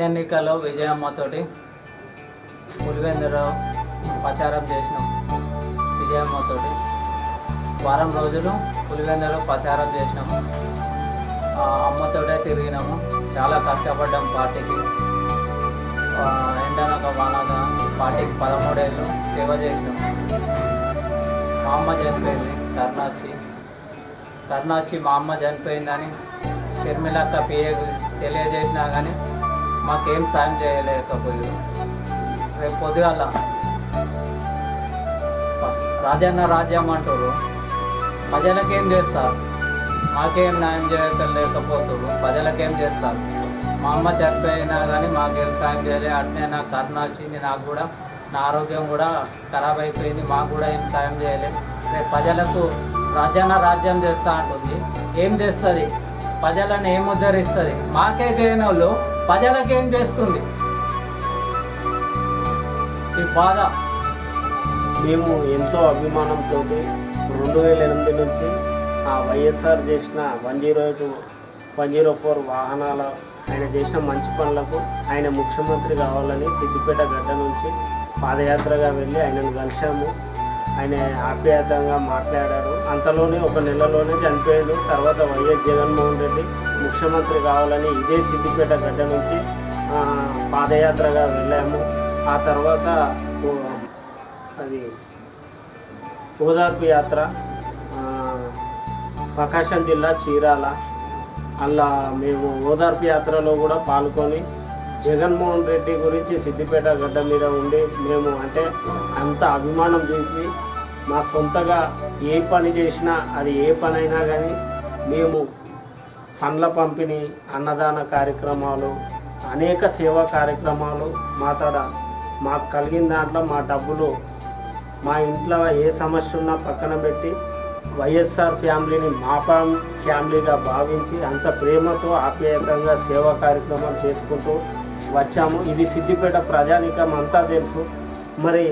ఎన్నికల్లో విజయమ్మతోటి పులివెందులో ప్రచారం చేసినాం. విజయమ్మతోటి వారం రోజులు పులివెందులో ప్రచారం చేసినాము ఆ అమ్మతోటే తిరిగినాము. చాలా కష్టపడ్డాం పార్టీకి. ఎండనక వానక పార్టీకి పదమూడేళ్ళు సేవ చేసినాం. మా అమ్మ చనిపోయింది కర్ణాచి వచ్చి. వచ్చి మా అమ్మ చనిపోయిందని షర్మిలక్క పిఏకు తెలియజేసినా కానీ మాకేం సాయం చేయలేకపోయారు. రేపు పొద్దుగాల రాజన్న రాజ్యం అంటారు. ప్రజలకేం చేస్తారు? మాకేం న్యాయం చేయలేకపోతారు. ప్రజలకేం చేస్తారు? మా అమ్మ చనిపోయినా కానీ మాకేం సాయం చేయలేదు అట్నే నాకు కరుణ వచ్చింది. నాకు కూడా నా ఆరోగ్యం కూడా ఖరాబ్ అయిపోయింది. మాకు కూడా ఏం సాయం చేయలేదు రేపు ప్రజలకు రాజ్యాన్న రాజ్యం చేస్తా అంటుంది. ఏం చేస్తుంది? ప్రజలను ఏం ఉద్ధరిస్తుంది? మాకే చేయని వాళ్ళు ప్రజలకేం చేస్తుంది? ఈ బాధ. మేము ఎంతో అభిమానంతో రెండు వేల ఎనిమిది నుంచి ఆ వైఎస్ఆర్ చేసిన one zero two one zero four వాహనాల ఆయన చేసిన మంచి పనులకు ఆయన ముఖ్యమంత్రి కావాలని సిద్దిపేట గడ్డ నుంచి పాదయాత్రగా వెళ్ళి ఆయనను కలిశాము. ఆయన ఆప్యాయతంగా మాట్లాడారు. అంతలోనే ఒక నెలలోనే చనిపోయాడు. తర్వాత వైఎస్ జగన్మోహన్ రెడ్డి ముఖ్యమంత్రి కావాలని ఇదే సిద్దిపేట గడ్డ నుంచి పాదయాత్రగా వెళ్ళాము. ఆ తర్వాత అది ఓదార్పు యాత్ర ప్రకాశం జిల్లా చీరాల. అలా మేము ఓదార్పు యాత్రలో కూడా పాల్గొని జగన్మోహన్ రెడ్డి గురించి సిద్దిపేట గడ్డ మీద ఉండి మేము అంటే అంత అభిమానం చూపి మా సొంతగా ఏ పని చేసినా అది ఏ పనైనా కానీ మేము పండ్ల పంపిణీ అన్నదాన కార్యక్రమాలు అనేక సేవా కార్యక్రమాలు. మా తడ మాకు కలిగిన దాంట్లో మా డబ్బులు మా ఇంట్లో ఏ సమస్య ఉన్నా పక్కన పెట్టి వైఎస్ఆర్ ఫ్యామిలీని మా ఫ్యామిలీగా భావించి అంత ప్రేమతో ఆప్యాయతంగా సేవా కార్యక్రమాలు చేసుకుంటూ వచ్చాము. ఇది సిద్దిపేట ప్రజానికం అంతా తెలుసు. మరి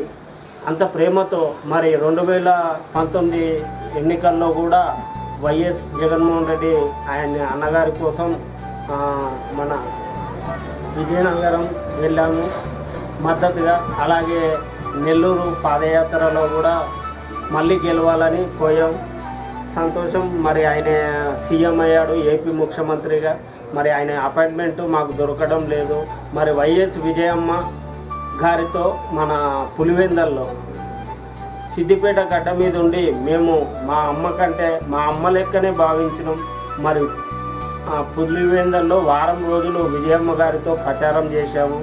అంత ప్రేమతో మరి రెండు వేల పంతొమ్మిది ఎన్నికల్లో కూడా వైఎస్ జగన్మోహన్ రెడ్డి ఆయన అన్నగారి కోసం మన విజయనగరం వెళ్ళాము. మద్దతుగా అలాగే నెల్లూరు పాదయాత్రలో కూడా మళ్ళీ గెలవాలని పోయాం. సంతోషం. మరి ఆయన సీఎం అయ్యాడు ఏపీ ముఖ్యమంత్రిగా. మరి ఆయన అపాయింట్మెంట్ మాకు దొరకడం లేదు. మరి వైఎస్ విజయమ్మ గారితో మన పులివెందల్లో సిద్దిపేట గడ్డ మీద ఉండి మేము మా అమ్మ కంటే మా అమ్మ లెక్కనే భావించినాం. మరి పులివేందల్లో వారం రోజులు విజయమ్మ గారితో ప్రచారం చేశాము.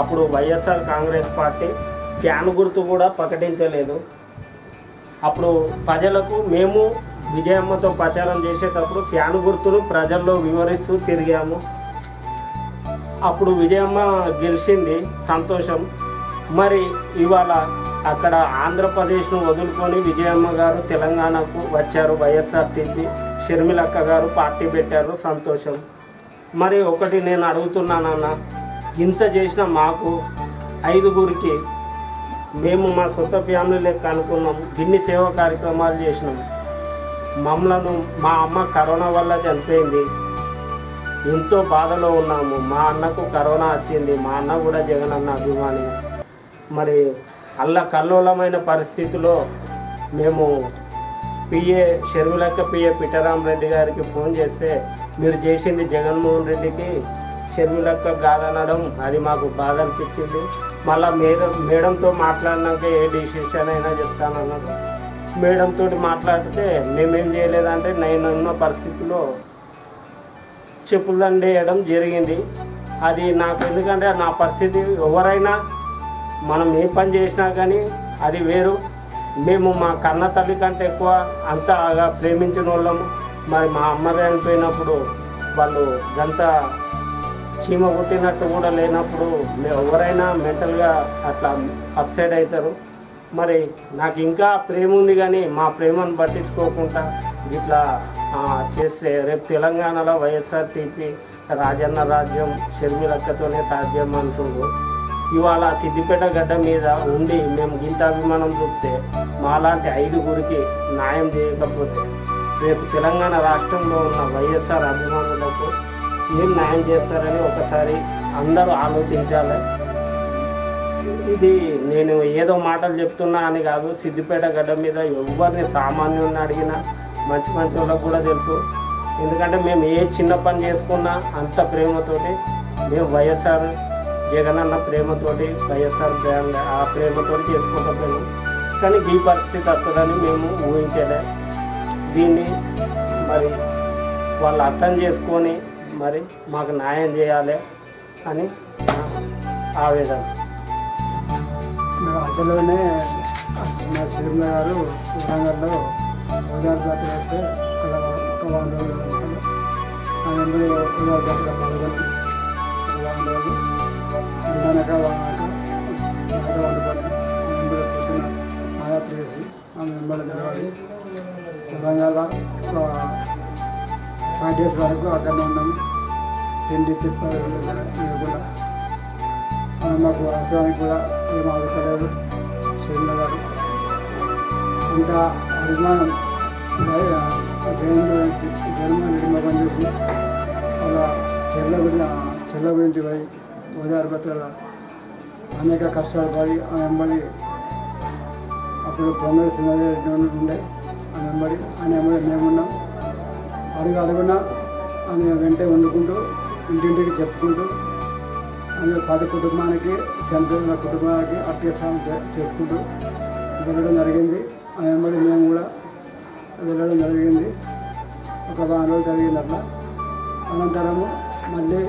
అప్పుడు వైఎస్ఆర్ కాంగ్రెస్ పార్టీ ఫ్యాన్ గుర్తు కూడా ప్రకటించలేదు. అప్పుడు ప్రజలకు మేము విజయమ్మతో ప్రచారం చేసేటప్పుడు ఫ్యాన్ గుర్తును ప్రజల్లో వివరిస్తూ తిరిగాము. అప్పుడు విజయమ్మ గెలిచింది సంతోషం. మరి ఇవాళ అక్కడ ఆంధ్రప్రదేశ్ను వదులుకొని విజయమ్మ గారు తెలంగాణకు వచ్చారు. వైఎస్ఆర్టీపీ షర్మిలక్క గారు పార్టీ పెట్టారు. సంతోషం. మరి ఒకటి నేను అడుగుతున్నానన్న ఇంత చేసిన మాకు ఐదుగురికి మేము మా సొంత ఫ్యామిలీ లెక్క అనుకున్నాం. ఇన్ని సేవా కార్యక్రమాలు చేసినాం. మమ్మలను మా అమ్మ కరోనా వల్ల చనిపోయింది. ఎంతో బాధలో ఉన్నాము. మా అన్నకు కరోనా వచ్చింది. మా అన్న కూడా జగన్ అన్న అభిమాని. మరి అల్ల కల్లోలమైన పరిస్థితిలో మేము పిఏ షర్మిలక్క పిఏ పిఠరామరెడ్డి గారికి ఫోన్ చేస్తే మీరు చేసింది జగన్మోహన్ రెడ్డికి షర్మిలక్క కాదనడం అది మాకు బాధ అనిపించింది. మళ్ళీ మేడం మేడంతో మాట్లాడినాక ఏ డిసిషన్ అయినా చెప్తానన్నాడు. మేడంతో మాట్లాడితే మేమేం చేయలేదంటే నేను ఉన్న పరిస్థితిలో చెప్పులు దండేయడం జరిగింది. అది నాకు ఎందుకంటే నా పరిస్థితి ఎవరైనా మనం ఏ పని చేసినా కానీ అది వేరు. మేము మా కన్న తల్లి కంటే ఎక్కువ అంతగా ప్రేమించిన వాళ్ళము మరి మా అమ్మ చనిపోయినప్పుడు వాళ్ళు గంత చీమ కుట్టినట్టు కూడా లేనప్పుడు మేము ఎవరైనా మెంటల్గా అట్లా అప్సైడ్ అవుతారు మరి నాకు ఇంకా ప్రేమ ఉంది కానీ మా ప్రేమను పట్టించుకోకుండా ఇట్లా చేస్తే రేపు తెలంగాణలో వైఎస్ఆర్టీపీ రాజన్న రాజ్యం షర్మిలక్కతోనే సాధ్యం అంటుండ్రు ఇవాళ సిద్దిపేట గడ్డ మీద ఉండి మేము ఇంత అభిమానం చూస్తే మాలాంటి ఐదుగురికి న్యాయం చేయకపోతే రేపు తెలంగాణ రాష్ట్రంలో ఉన్న వైఎస్ఆర్ అభిమానులకు ఏం న్యాయం చేస్తారని ఒకసారి అందరూ ఆలోచించాలి. ఇది నేను ఏదో మాటలు చెప్తున్నా అని కాదు సిద్దిపేట గడ్డ మీద ఎవరిని సామాన్యుని అడిగినా మంచి మంచి వాళ్ళకు కూడా తెలుసు. ఎందుకంటే మేము ఏ చిన్న పని చేసుకున్నా అంత ప్రేమతోటి మేము వైఎస్ఆర్ జగనన్న ప్రేమతోటి వైఎస్ఆర్ బ్రాండ్ ఆ ప్రేమతోటి చేసుకుంటాం మేము. కానీ ఈ పరిస్థితి వస్తుందని మేము ఊహించలే. దీన్ని మరి వాళ్ళు అర్థం చేసుకొని మరి మాకు న్యాయం చేయాలి అని ఆవేదన. మేము అందులోనే మా శ్రీమ్మ గారు వరంగల్లో ఓదార్ జాతర వేస్తే ఒక వారం రోజులు ఉంటాము ఆయన నెంబర్ ఓదార్ జాతర పాల్గొని ఒక వారం రోజులు ఉండనక వండుకొని పొద్దున పాదయాత్ర చేసి ఆమె నెంబర్ నిలబడి తెలంగాణ ఫైవ్ డేస్ వరకు అక్కడనే ఉన్నాము తిండి తిప్ప ఇవి కూడా మాకు అవసరానికి కూడా ఏం ఆదుకోలేదు శ్రీమ్మ గారు ఇంత అభిమానం జన్మ జన్మ నిర్మలం చూసి వాళ్ళ చెల్ల గురించి చెల్ల గురించి పోయి ఓదార్పత్రుల అనేక కష్టాలు పడి ఆ వెంబడి అప్పుడు పొంగల్ సింహారెడ్డి ఉండే ఆ వెంబడి వెంబడి మేమున్నాం అడుగు అడుగున ఆమె వెంటే వండుకుంటూ ఇంటింటికి చెప్పుకుంటూ ఆమె పది కుటుంబానికి చనిపోయిన కుటుంబానికి అత్యసాయం చేసుకుంటూ వెళ్ళడం జరిగింది. ఆ మేము కూడా వెళ్ళడం జరిగింది. ఒక వారం రోజులు జరిగింది అట్లా. అనంతరము మళ్ళీ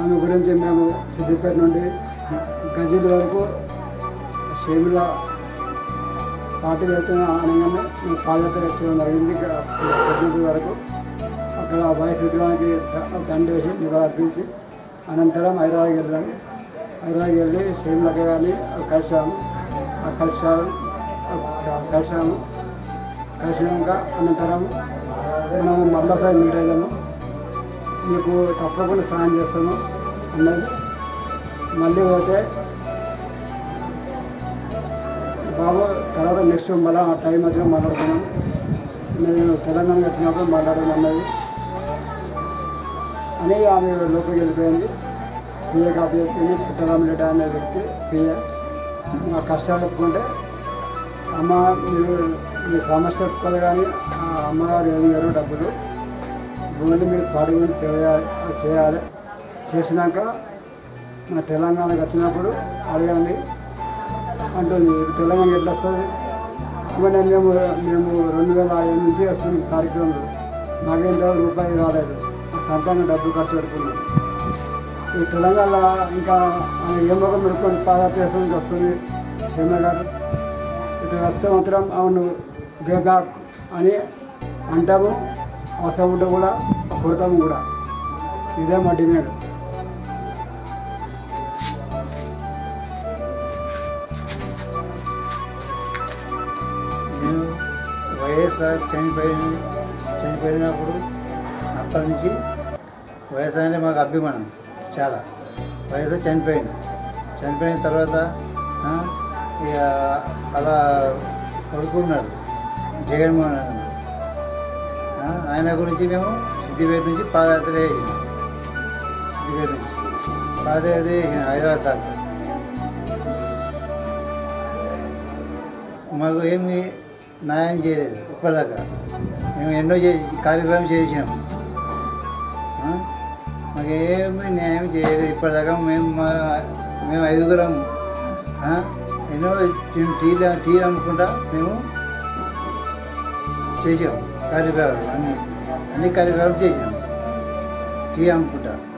ఆమె గురించి మేము సిద్దిపేట నుండి గజీల వరకు షేమిల పార్టీ పెడుతున్న అనగానే మేము పాదయాత్ర చేయడం జరిగింది. గజీల వరకు అక్కడ వయసు విగ్రహానికి దండ వేసి నివాళులర్పించి అనంతరం హైదరాబాద్కి వెళ్ళాము. హైదరాబాద్కి వెళ్ళి షేమిలక గారిని కలిసాము ఆ కలిసాము కలిసాము కలిసినాక అనంతరం మనము మళ్ళీసారి మీట్ అయ్యాము మీకు తప్పకుండా సాయం చేస్తాము అన్నది. మళ్ళీ పోతే బాబు తర్వాత నెక్స్ట్ మళ్ళీ ఆ టైం వచ్చిన మాట్లాడుకున్నాం నేను తెలంగాణకి వచ్చినప్పుడు మాట్లాడడం అన్నది. అని ఆమె లోపలికి వెళ్ళిపోయింది. పిఏ కాపీ చెప్పింది పుట్టరామరెడ్డి అనే వ్యక్తి పిఏ. మా కష్టాలు ఒప్పుకుంటే అమ్మ మీరు మీ సమస్య ఒప్పుకోదు కానీ అమ్మగారు ఏమి లేరు డబ్బులు. ఇవన్నీ మీరు పాడి సేవ చేయాలి చేయాలి. చేసినాక మన తెలంగాణకి వచ్చినప్పుడు అడగండి. అంటుంది "ఇది తెలంగాణ ఎట్లా వస్తుంది? అమ్మనే మేము మేము రెండు వేల ఐదు నుంచి వస్తున్నాం కార్యక్రమంలో మాకేంత రూపాయి రాలేదు. మా సొంతంగా ఖర్చు పెట్టుకున్నాం ఈ తెలంగాణ ఇంకా ఏమో ఏ మొగం పెట్టుకొని పాదయాత్ర వస్తుంది. శర్మ గారు ఇక్కడ వస్తే మాత్రం అవును గే బ్యాక్ అని అంటాము. అవసరం ఉంటే కూడా కొడతాము కూడా. ఇదే మా డిమాండ్. నేను వైఎస్ఆర్ చనిపోయిన చనిపోయినప్పుడు అప్పటి నుంచి వైఎస్ఆర్ అంటే మాకు అభిమానం చాలా. వైఎస్ఆర్ చనిపోయింది చనిపోయిన తర్వాత ఇక అలా పడుకున్నాడు జగన్మోహన్ రెడ్డి. ఆయన గురించి మేము సిద్దిపేట నుంచి పాదయాత్ర చేసినాం. సిద్దిపేట నుంచి. పాదయాత్ర చేసినాం హైదరాబాద్ దాకా. మాకు ఏమి న్యాయం చేయలేదు ఇప్పటిదాకా. మేము ఎన్నో చేసి కార్యక్రమం చేసినాం. మాకు ఏమి న్యాయం చేయలేదు ఇప్పటిదాకా మేము మా మేము ఐదుగురం ఎన్నో టీ- టీలు టీలు అమ్ముకుంటా మేము చేసాం కార్యక్రమాలు అన్ని అన్ని కార్యక్రమాలు చేసాం టీ అనుకుంటారు